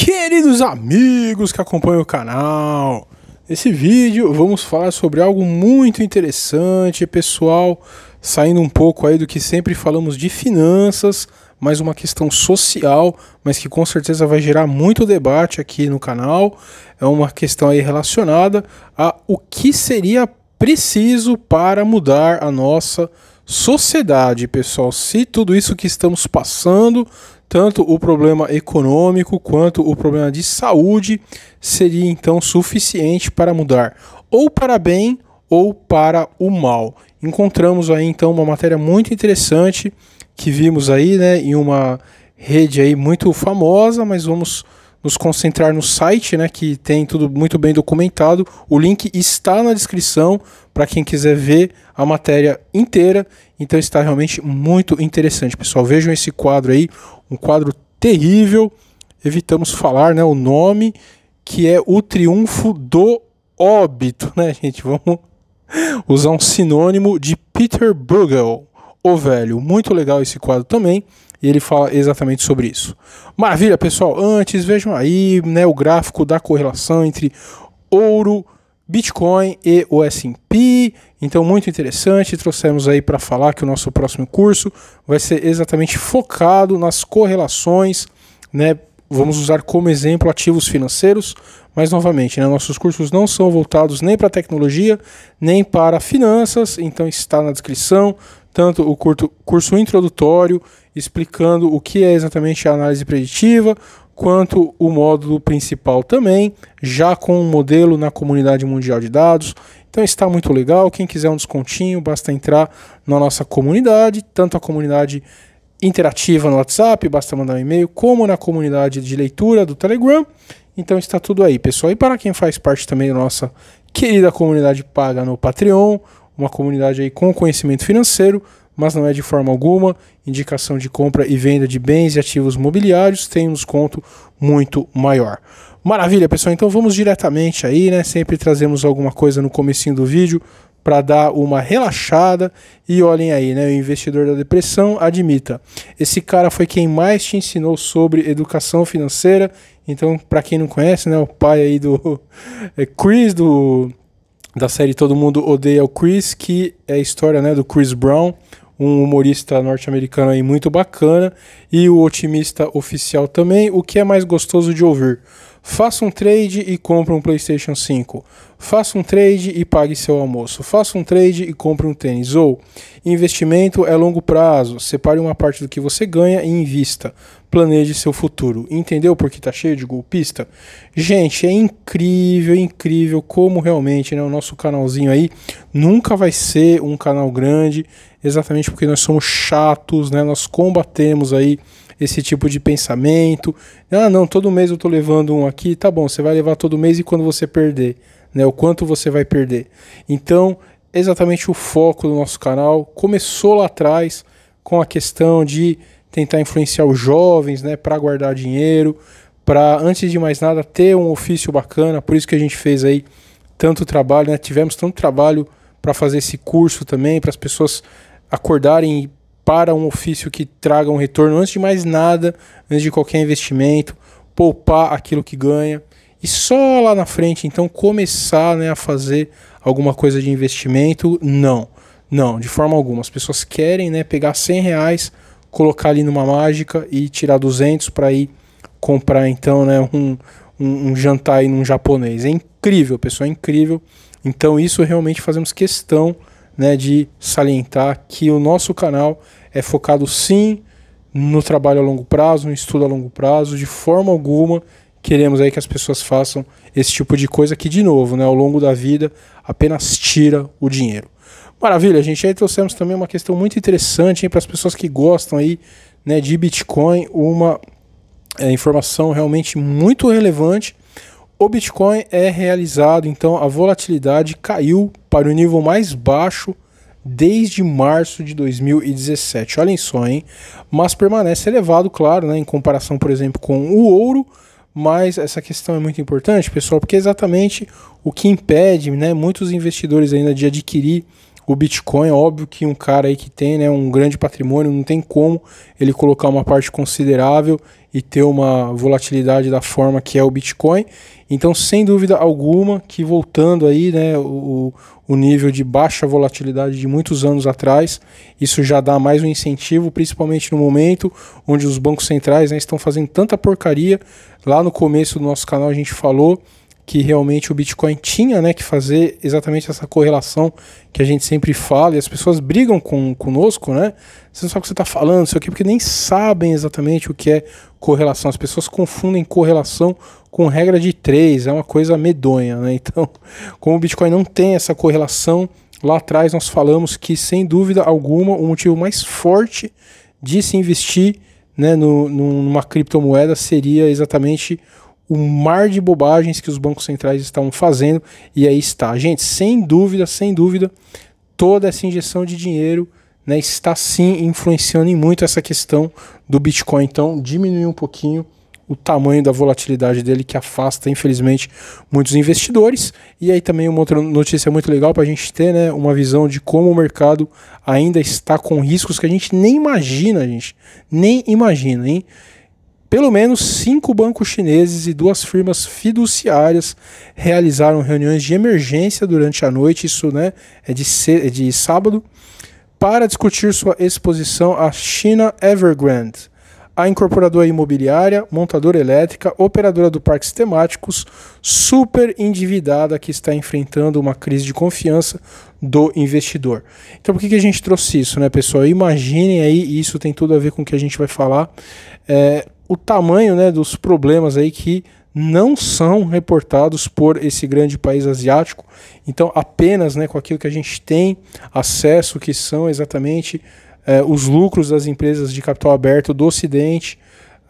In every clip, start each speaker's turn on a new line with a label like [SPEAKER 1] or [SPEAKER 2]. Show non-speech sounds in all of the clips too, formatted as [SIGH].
[SPEAKER 1] Queridos amigos que acompanham o canal, nesse vídeo vamos falar sobre algo muito interessante, pessoal, saindo um pouco aí do que sempre falamos de finanças, mas uma questão social, mas que com certeza vai gerar muito debate aqui no canal. É uma questão aí relacionada a o que seria preciso para mudar a nossa sociedade, pessoal. Se tudo isso que estamos passando tanto o problema econômico quanto o problema de saúde seria então suficiente para mudar ou para bem ou para o mal. Encontramos aí então uma matéria muito interessante que vimos aí, né, em uma rede aí muito famosa, mas vamos nos concentrar no site, né, que tem tudo muito bem documentado. O link está na descrição para quem quiser ver a matéria inteira. Então está realmente muito interessante, pessoal. Vejam esse quadro aí, um quadro terrível. Evitamos falar, né, o nome que é o triunfo do óbito, né, [LAUGHS] gente? Vamos usar um sinônimo de Peter Bruegel, o velho. Muito legal esse quadro também e ele fala exatamente sobre isso. Maravilha, pessoal. Antes, vejam aí né, o gráfico da correlação entre ouro, Bitcoin e o S&P. Então, muito interessante. Trouxemos aí para falar que o nosso próximo curso vai ser exatamente focado nas correlações, né? Vamos usar como exemplo ativos financeiros, mas novamente, né, nossos cursos não são voltados nem para tecnologia, nem para finanças, então está na descrição tanto o curso introdutório explicando o que é exatamente a análise preditiva, quanto o módulo principal também, já com um modelo na comunidade mundial de dados. Então está muito legal. Quem quiser um descontinho, basta entrar na nossa comunidade, tanto a comunidade interativa no WhatsApp, basta mandar um e-mail, como na comunidade de leitura do Telegram. Então está tudo aí, pessoal. E para quem faz parte também da nossa querida comunidade paga no Patreon, uma comunidade aí com conhecimento financeiro, mas não é de forma alguma indicação de compra e venda de bens e ativos mobiliários, tem um desconto muito maior. Maravilha, pessoal. Então vamos diretamente aí, né? Sempre trazemos alguma coisa no comecinho do vídeo para dar uma relaxada e olhem aí, né? O investidor da depressão admita. Esse cara foi quem mais te ensinou sobre educação financeira. Então, para quem não conhece, né, o pai aí do [LAUGHS] é, Chris do da série Todo Mundo Odeia o Chris, que é a história, né, do Chris Brown, um humorista norte-americano aí muito bacana, e o otimista oficial também, o que é mais gostoso de ouvir. Faça um trade e compre um PlayStation 5. Faça um trade e pague seu almoço. Faça um trade e compre um tênis. Ou investimento é longo prazo. Separe uma parte do que você ganha e invista. Planeje seu futuro. Entendeu porque tá cheio de golpista? Gente, é incrível, incrível como realmente né, o nosso canalzinho aí nunca vai ser um canal grande, exatamente porque nós somos chatos, né? Nós combatemos aí esse tipo de pensamento. Ah, não, todo mês eu estou levando um aqui, tá bom, você vai levar todo mês e quando você perder, né? O quanto você vai perder. Então, exatamente o foco do nosso canal começou lá atrás com a questão de tentar influenciar os jovens, né, para guardar dinheiro, para antes de mais nada ter um ofício bacana. Por isso que a gente fez aí tanto trabalho, né? Tivemos tanto trabalho para fazer esse curso também, para as pessoas acordarem para um ofício que traga um retorno antes de mais nada, antes de qualquer investimento, poupar aquilo que ganha e só lá na frente então começar né, a fazer alguma coisa de investimento, não, não, de forma alguma. As pessoas querem né, pegar 100 reais, colocar ali numa mágica e tirar 200 para ir comprar então né, um, um, um jantar aí num japonês. É incrível, pessoal, é incrível. Então isso realmente fazemos questão né, de salientar que o nosso canal é focado sim no trabalho a longo prazo, no estudo a longo prazo, de forma alguma queremos aí que as pessoas façam esse tipo de coisa que, de novo, né, ao longo da vida, apenas tira o dinheiro. Maravilha, gente. Aí trouxemos também uma questão muito interessante para as pessoas que gostam aí, né, de Bitcoin, uma é, informação realmente muito relevante. O Bitcoin é realizado, então a volatilidade caiu para o nível mais baixo desde março de 2017. Olhem só, hein? Mas permanece elevado, claro, né, em comparação, por exemplo, com o ouro. Mas essa questão é muito importante, pessoal, porque é exatamente o que impede né, muitos investidores ainda de adquirir o Bitcoin. Óbvio que um cara aí que tem né, um grande patrimônio, não tem como ele colocar uma parte considerável e ter uma volatilidade da forma que é o Bitcoin. Então, sem dúvida alguma, que voltando aí, né, o, o nível de baixa volatilidade de muitos anos atrás, isso já dá mais um incentivo, principalmente no momento onde os bancos centrais né, estão fazendo tanta porcaria. Lá no começo do nosso canal a gente falou que realmente o Bitcoin tinha né, que fazer exatamente essa correlação que a gente sempre fala, e as pessoas brigam com, conosco, né? Você não sabe o que você está falando, sei o quê, porque nem sabem exatamente o que é correlação. As pessoas confundem correlação com regra de três, é uma coisa medonha, né? Então, como o Bitcoin não tem essa correlação, lá atrás nós falamos que, sem dúvida alguma, o motivo mais forte de se investir né, no, numa criptomoeda seria exatamente o mar de bobagens que os bancos centrais estão fazendo. E aí está. Gente, sem dúvida, sem dúvida, toda essa injeção de dinheiro né, está sim influenciando em muito essa questão do Bitcoin. Então, diminuir um pouquinho o tamanho da volatilidade dele que afasta, infelizmente, muitos investidores. E aí também uma outra notícia muito legal para a gente ter né, uma visão de como o mercado ainda está com riscos que a gente nem imagina, gente. Nem imagina, hein? Pelo menos cinco bancos chineses e duas firmas fiduciárias realizaram reuniões de emergência durante a noite, isso né, é, de, é de sábado, para discutir sua exposição à China Evergrande, a incorporadora imobiliária, montadora elétrica, operadora do parques temáticos, super endividada que está enfrentando uma crise de confiança do investidor. Então por que, que a gente trouxe isso, né, pessoal? Imaginem aí, e isso tem tudo a ver com o que a gente vai falar. É, o tamanho né, dos problemas aí que não são reportados por esse grande país asiático. Então, apenas né, com aquilo que a gente tem acesso, que são exatamente é, os lucros das empresas de capital aberto do Ocidente,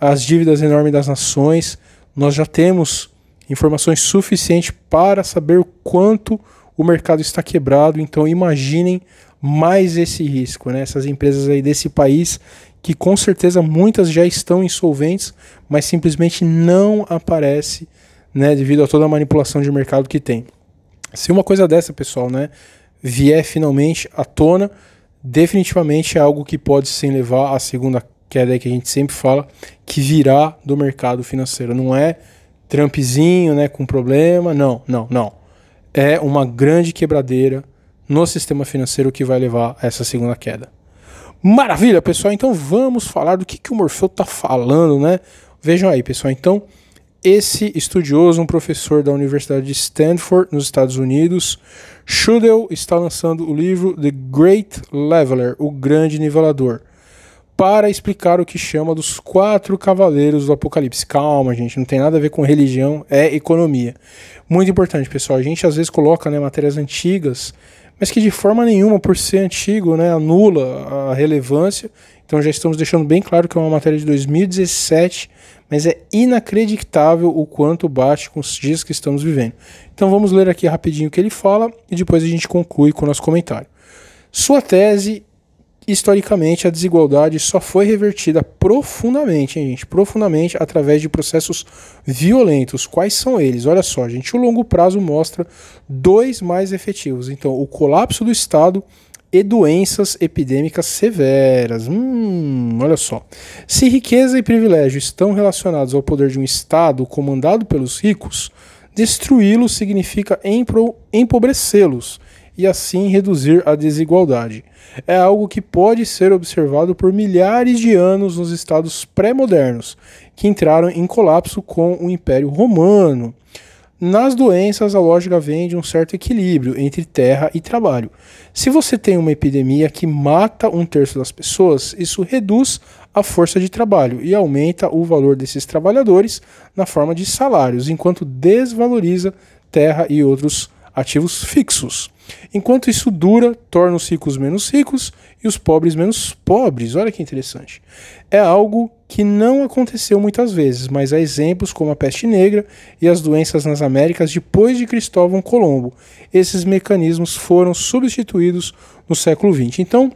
[SPEAKER 1] as dívidas enormes das nações, nós já temos informações suficientes para saber o quanto o mercado está quebrado. Então, imaginem mais esse risco, né? Essas empresas aí desse país que com certeza muitas já estão insolventes, mas simplesmente não aparece, né, devido a toda a manipulação de mercado que tem. Se uma coisa dessa, pessoal, né, vier finalmente à tona, definitivamente é algo que pode sim levar à segunda queda que a gente sempre fala, que virá do mercado financeiro. Não é Trumpzinho, né, com problema, não, não, não. É uma grande quebradeira no sistema financeiro que vai levar a essa segunda queda. Maravilha, pessoal. Então vamos falar do que, que o Morfeu está falando, né? Vejam aí, pessoal. Então, esse estudioso, um professor da Universidade de Stanford, nos Estados Unidos, Schudel, está lançando o livro The Great Leveler, o Grande Nivelador, para explicar o que chama dos quatro cavaleiros do Apocalipse. Calma, gente, não tem nada a ver com religião, é economia. Muito importante, pessoal. A gente às vezes coloca né, matérias antigas mas que de forma nenhuma, por ser antigo, né, anula a relevância. Então já estamos deixando bem claro que é uma matéria de 2017, mas é inacreditável o quanto bate com os dias que estamos vivendo. Então vamos ler aqui rapidinho o que ele fala e depois a gente conclui com o nosso comentário. Sua tese historicamente a desigualdade só foi revertida profundamente, hein, gente, profundamente através de processos violentos. Quais são eles? Olha só, gente, o longo prazo mostra dois mais efetivos. Então, o colapso do Estado e doenças epidêmicas severas. Hum, olha só. Se riqueza e privilégio estão relacionados ao poder de um Estado comandado pelos ricos, destruí-los significa empobrecê-los e assim reduzir a desigualdade é algo que pode ser observado por milhares de anos nos estados pré-modernos, que entraram em colapso com o Império Romano. Nas doenças, a lógica vem de um certo equilíbrio entre terra e trabalho. Se você tem uma epidemia que mata um terço das pessoas, isso reduz a força de trabalho e aumenta o valor desses trabalhadores na forma de salários, enquanto desvaloriza terra e outros ativos fixos. Enquanto isso dura, torna os ricos menos ricos e os pobres menos pobres. Olha que interessante. É algo que não aconteceu muitas vezes, mas há exemplos como a peste negra e as doenças nas Américas depois de Cristóvão Colombo. Esses mecanismos foram substituídos no século XX. Então,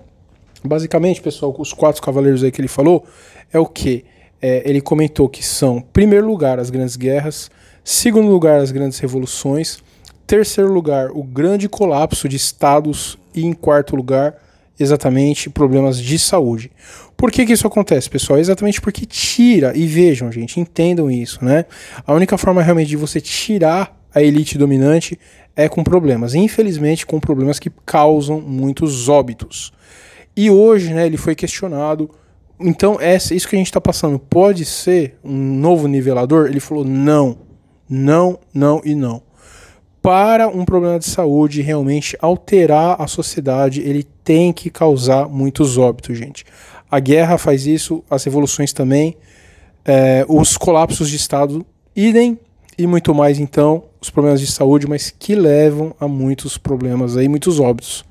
[SPEAKER 1] basicamente, pessoal, os quatro cavaleiros aí que ele falou é o que? É, ele comentou que são, primeiro lugar, as grandes guerras, segundo lugar, as grandes revoluções, Terceiro lugar, o grande colapso de estados e em quarto lugar, exatamente problemas de saúde. Por que, que isso acontece, pessoal? Exatamente porque tira, e vejam, gente, entendam isso, né? A única forma realmente de você tirar a elite dominante é com problemas, infelizmente com problemas que causam muitos óbitos. E hoje, né, ele foi questionado. Então, essa, isso que a gente está passando pode ser um novo nivelador? Ele falou não, não, não e não para um problema de saúde realmente alterar a sociedade, ele tem que causar muitos óbitos, gente. A guerra faz isso, as revoluções também, é, os colapsos de Estado, idem, e muito mais, então, os problemas de saúde, mas que levam a muitos problemas aí, muitos óbitos.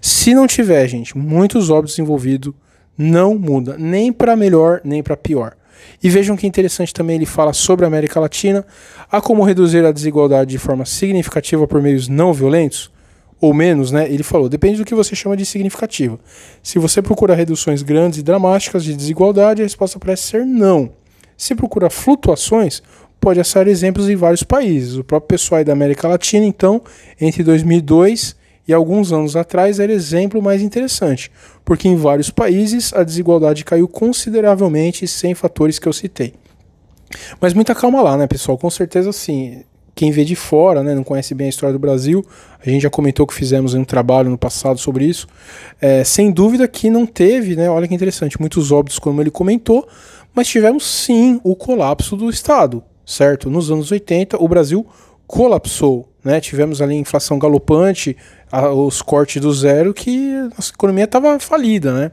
[SPEAKER 1] Se não tiver, gente, muitos óbitos envolvidos, não muda, nem para melhor, nem para pior. E vejam que interessante também ele fala sobre a América Latina, a como reduzir a desigualdade de forma significativa por meios não violentos, ou menos, né? Ele falou, depende do que você chama de significativa. Se você procura reduções grandes e dramáticas de desigualdade, a resposta parece ser não. Se procura flutuações, pode achar exemplos em vários países. O próprio pessoal da América Latina, então, entre 2002 e alguns anos atrás era exemplo mais interessante, porque em vários países a desigualdade caiu consideravelmente sem fatores que eu citei. Mas muita calma lá, né, pessoal? Com certeza, sim. Quem vê de fora, né, não conhece bem a história do Brasil, a gente já comentou que fizemos um trabalho no passado sobre isso. É, sem dúvida que não teve, né? Olha que interessante, muitos óbitos, como ele comentou, mas tivemos sim o colapso do Estado, certo? Nos anos 80, o Brasil colapsou. Né? Tivemos ali inflação galopante, a, os cortes do zero, que a nossa economia estava falida. Né?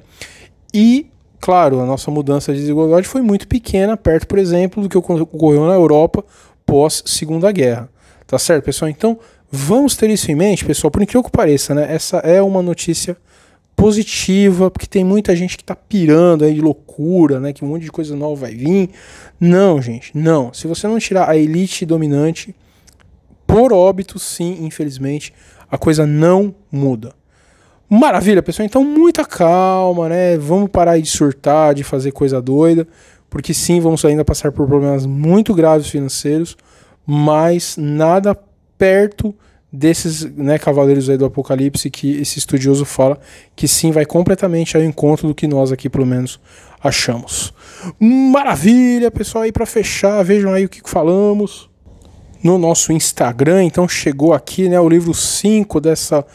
[SPEAKER 1] E, claro, a nossa mudança de desigualdade foi muito pequena, perto, por exemplo, do que ocorreu na Europa pós Segunda Guerra. Tá certo, pessoal? Então, vamos ter isso em mente, pessoal, por incrível que pareça, né? Essa é uma notícia positiva, porque tem muita gente que tá pirando aí de loucura, né? Que um monte de coisa nova vai vir. Não, gente, não. Se você não tirar a elite dominante, por óbito, sim, infelizmente, a coisa não muda. Maravilha, pessoal. Então, muita calma, né? Vamos parar de surtar, de fazer coisa doida, porque sim, vamos ainda passar por problemas muito graves financeiros, mas nada perto desses né, cavaleiros aí do Apocalipse que esse estudioso fala que sim vai completamente ao encontro do que nós aqui pelo menos achamos. Maravilha, pessoal, aí para fechar, vejam aí o que falamos no nosso Instagram. Então chegou aqui né, o livro 5 dessa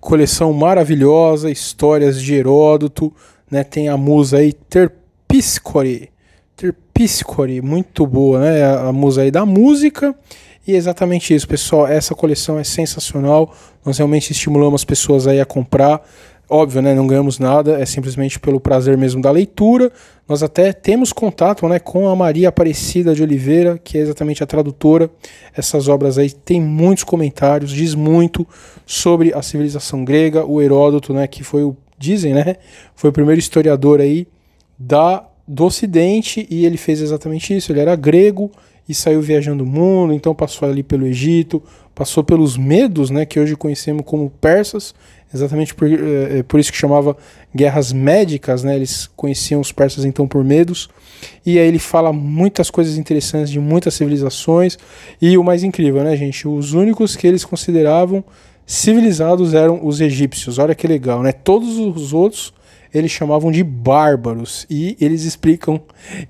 [SPEAKER 1] coleção maravilhosa, Histórias de Heródoto. Né, tem a musa aí Terpíscore. Terpíscore, muito boa, né? A musa aí da música. E é exatamente isso, pessoal. Essa coleção é sensacional. Nós realmente estimulamos as pessoas aí a comprar. Óbvio, né, não ganhamos nada, é simplesmente pelo prazer mesmo da leitura. Nós até temos contato né, com a Maria Aparecida de Oliveira, que é exatamente a tradutora. Essas obras aí têm muitos comentários, diz muito sobre a civilização grega, o Heródoto, né, que foi o, dizem, né, foi o primeiro historiador aí da, do Ocidente e ele fez exatamente isso. Ele era grego e saiu viajando o mundo, então passou ali pelo Egito, passou pelos medos, né, que hoje conhecemos como persas, exatamente por, é, por isso que chamava guerras médicas, né? Eles conheciam os persas então por medos. E aí ele fala muitas coisas interessantes de muitas civilizações. E o mais incrível, né, gente? Os únicos que eles consideravam civilizados eram os egípcios. Olha que legal, né? Todos os outros eles chamavam de bárbaros e eles explicam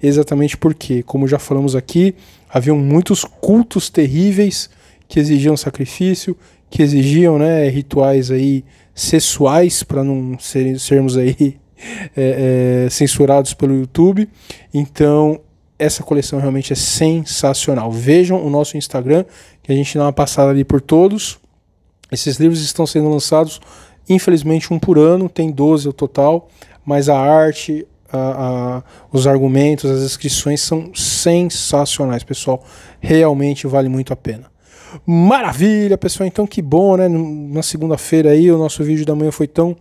[SPEAKER 1] exatamente por quê. Como já falamos aqui, haviam muitos cultos terríveis que exigiam sacrifício, que exigiam né, rituais aí sexuais para não ser, sermos aí [LAUGHS] é, é, censurados pelo YouTube. Então essa coleção realmente é sensacional. Vejam o nosso Instagram, que a gente dá uma passada ali por todos. Esses livros estão sendo lançados, infelizmente, um por ano, tem 12 ao total, mas a arte, a, a, os argumentos, as inscrições são sensacionais, pessoal. Realmente vale muito a pena. Maravilha, pessoal. Então que bom, né? Na segunda-feira aí o nosso vídeo da manhã foi tão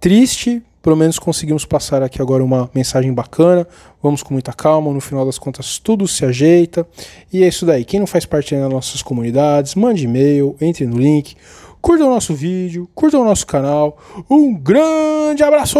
[SPEAKER 1] triste. Pelo menos conseguimos passar aqui agora uma mensagem bacana. Vamos com muita calma. No final das contas, tudo se ajeita. E é isso daí. Quem não faz parte das nossas comunidades, mande e-mail, entre no link, curta o nosso vídeo, curta o nosso canal. Um grande abraço!